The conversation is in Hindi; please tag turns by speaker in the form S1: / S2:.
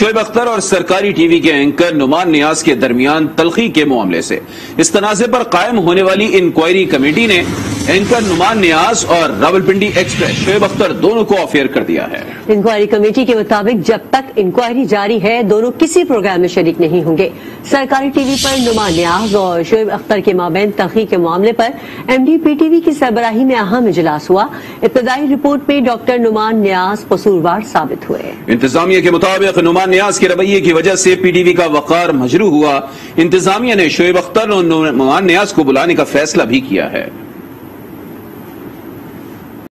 S1: शोएब अख्तर और सरकारी टीवी के एंकर नुमान नियाज के दरमियान तलखी के मामले से। इस तनाज़े पर कायम होने वाली इंक्वायरी कमेटी ने एंकर नुमान न्याज और रावलपिंडी एक्सप्रेस शोएब अख्तर दोनों को अफेयर कर दिया है।
S2: इंक्वायरी कमेटी के मुताबिक जब तक इंक्वायरी जारी है दोनों किसी प्रोग्राम में शरीक नहीं होंगे। सरकारी टीवी पर नुमान न्याज और शोएब अख्तर के माबेन तखी के मामले पर एमडी पीटीवी की सरबराही में अहम इजलास हुआ। इब्तदाई रिपोर्ट में डॉक्टर नुमान न्याज कसूरवार साबित हुए।
S1: इंतजामिया के मुताबिक नुमान न्याज के रवैये की वजह से पीटीवी का वकार मजरू हुआ। इंतजामिया ने शोएब अख्तर और नुमान न्याज को बुलाने का फैसला भी किया है।